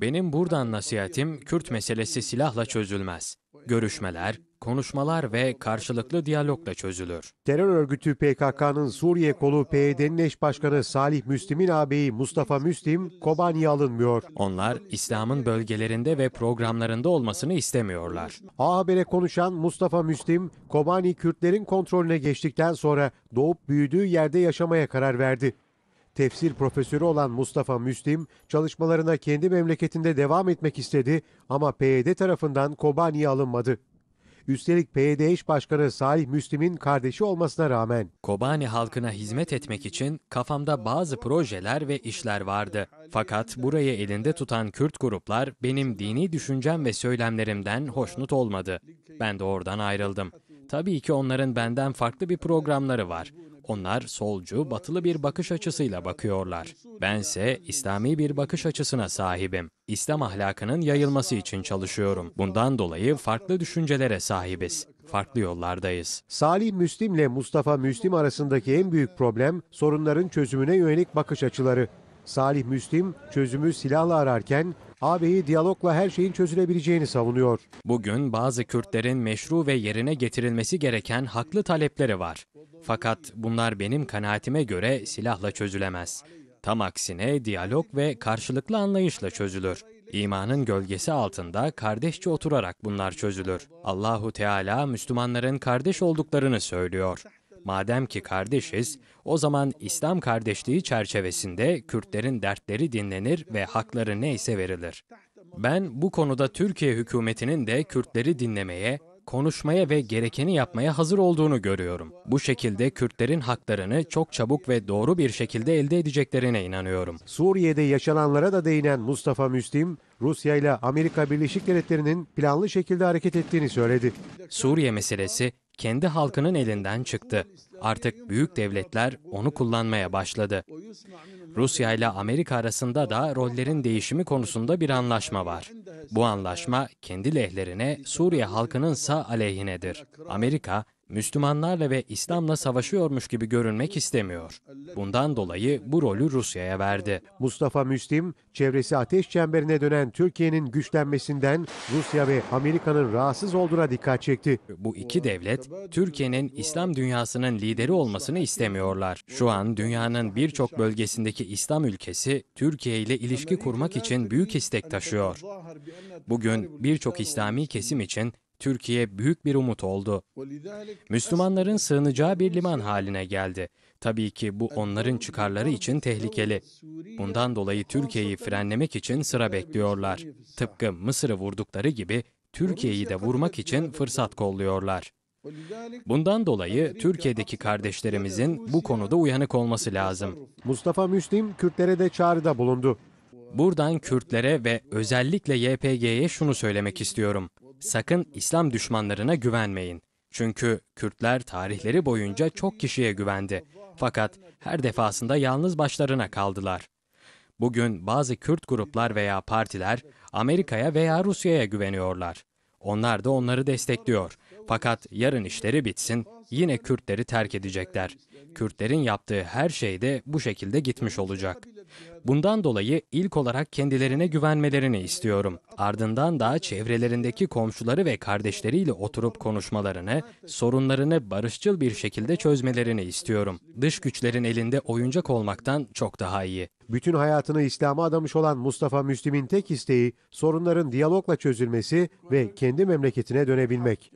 Benim buradan nasihatim Kürt meselesi silahla çözülmez. Görüşmeler, konuşmalar ve karşılıklı diyalogla çözülür. Terör örgütü PKK'nın Suriye kolu PYD'nin eş başkanı Salih Müslim'in ağabeyi Mustafa Müslim, Kobani'ye alınmıyor. Onlar İslam'ın bölgelerinde ve programlarında olmasını istemiyorlar. A Haber'e konuşan Mustafa Müslim, Kobani Kürtlerin kontrolüne geçtikten sonra doğup büyüdüğü yerde yaşamaya karar verdi. Tefsir profesörü olan Mustafa Müslim, çalışmalarına kendi memleketinde devam etmek istedi ama PYD tarafından Kobani'ye alınmadı. Üstelik PYD eş başkanı Salih Müslim'in kardeşi olmasına rağmen Kobani halkına hizmet etmek için kafamda bazı projeler ve işler vardı. Fakat burayı elinde tutan Kürt gruplar benim dini düşüncem ve söylemlerimden hoşnut olmadı. Ben de oradan ayrıldım. Tabii ki onların benden farklı bir programları var. Onlar solcu, batılı bir bakış açısıyla bakıyorlar. Bense İslami bir bakış açısına sahibim. İslam ahlakının yayılması için çalışıyorum. Bundan dolayı farklı düşüncelere sahibiz. Farklı yollardayız. Salih Müslim ile Mustafa Müslim arasındaki en büyük problem sorunların çözümüne yönelik bakış açıları. Salih Müslim çözümü silahla ararken ağabeyi diyalogla her şeyin çözülebileceğini savunuyor. Bugün bazı Kürtlerin meşru ve yerine getirilmesi gereken haklı talepleri var. Fakat bunlar benim kanaatime göre silahla çözülemez. Tam aksine diyalog ve karşılıklı anlayışla çözülür. İmanın gölgesi altında kardeşçe oturarak bunlar çözülür. Allahu Teala Müslümanların kardeş olduklarını söylüyor. Madem ki kardeşiz, o zaman İslam kardeşliği çerçevesinde Kürtlerin dertleri dinlenir ve hakları neyse verilir. Ben bu konuda Türkiye hükümetinin de Kürtleri dinlemeye, konuşmaya ve gerekeni yapmaya hazır olduğunu görüyorum. Bu şekilde Kürtlerin haklarını çok çabuk ve doğru bir şekilde elde edeceklerine inanıyorum. Suriye'de yaşananlara da değinen Mustafa Müslim, Rusya ile Amerika Birleşik Devletleri'nin planlı şekilde hareket ettiğini söyledi. Suriye meselesi kendi halkının elinden çıktı. Artık büyük devletler onu kullanmaya başladı. Rusya ile Amerika arasında da rollerin değişimi konusunda bir anlaşma var. Bu anlaşma kendi lehlerine, Suriye halkının sağ aleyhinedir. Amerika, Müslümanlarla ve İslam'la savaşıyormuş gibi görünmek istemiyor. Bundan dolayı bu rolü Rusya'ya verdi. Mustafa Müslim, çevresi ateş çemberine dönen Türkiye'nin güçlenmesinden Rusya ve Amerika'nın rahatsız olduğuna dikkat çekti. Bu iki devlet, Türkiye'nin İslam dünyasının lideri olmasını istemiyorlar. Şu an dünyanın birçok bölgesindeki İslam ülkesi, Türkiye ile ilişki kurmak için büyük istek taşıyor. Bugün birçok İslami kesim için Türkiye büyük bir umut oldu. Müslümanların sığınacağı bir liman haline geldi. Tabii ki bu onların çıkarları için tehlikeli. Bundan dolayı Türkiye'yi frenlemek için sıra bekliyorlar. Tıpkı Mısır'ı vurdukları gibi Türkiye'yi de vurmak için fırsat kolluyorlar. Bundan dolayı Türkiye'deki kardeşlerimizin bu konuda uyanık olması lazım. Mustafa Müslim, Kürtlere de çağrıda bulundu. Buradan Kürtlere ve özellikle YPG'ye şunu söylemek istiyorum. Sakın İslam düşmanlarına güvenmeyin. Çünkü Kürtler tarihleri boyunca çok kişiye güvendi. Fakat her defasında yalnız başlarına kaldılar. Bugün bazı Kürt gruplar veya partiler Amerika'ya veya Rusya'ya güveniyorlar. Onlar da onları destekliyor. Fakat yarın işleri bitsin, yine Kürtleri terk edecekler. Kürtlerin yaptığı her şey de bu şekilde gitmiş olacak. Bundan dolayı ilk olarak kendilerine güvenmelerini istiyorum. Ardından da çevrelerindeki komşuları ve kardeşleriyle oturup konuşmalarını, sorunlarını barışçıl bir şekilde çözmelerini istiyorum. Dış güçlerin elinde oyuncak olmaktan çok daha iyi. Bütün hayatını İslam'a adamış olan Mustafa Müslim'in tek isteği sorunların diyalogla çözülmesi ve kendi memleketine dönebilmek.